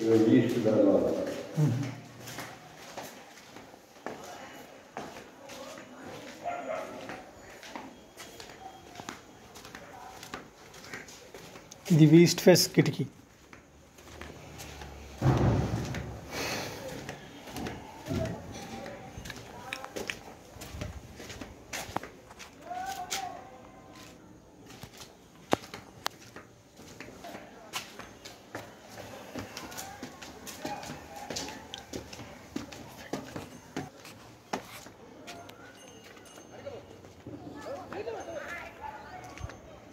release the Lord. Mm -hmm. The West Face Kitki.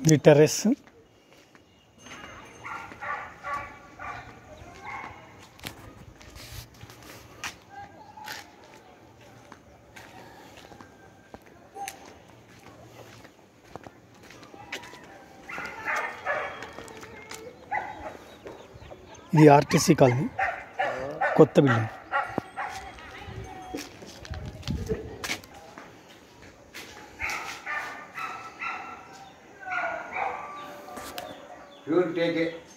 ఇది terrace ఇది RTC colony కొత్త building You will take it.